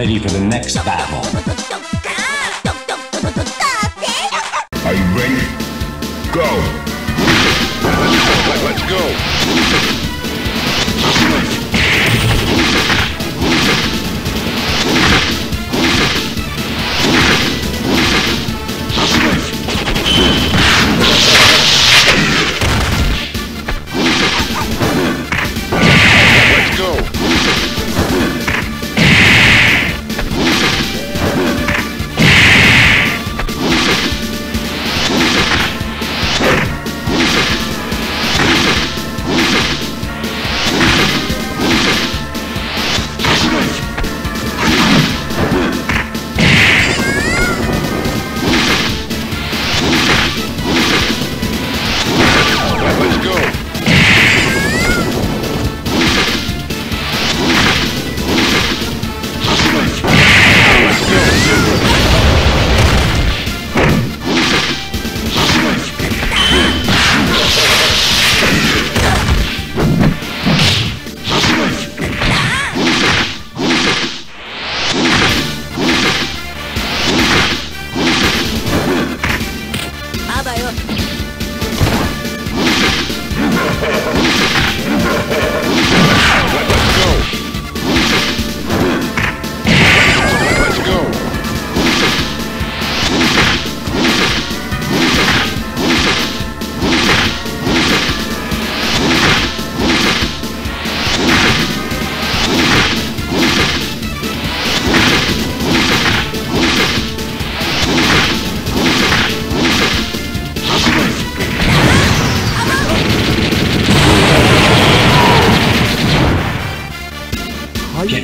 Ready for the next battle. Are you ready? Go. Let's go.